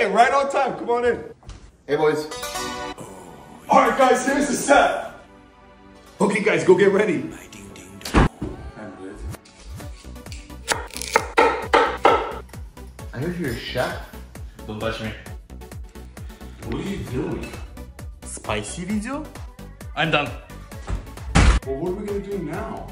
Hey, right on time. Come on in. Hey, boys. All right, guys, here's the set. Okay, guys, go get ready. I heard you're a chef. Don't touch me. What are you doing? Spicy video? I'm done. Well, what are we gonna do now?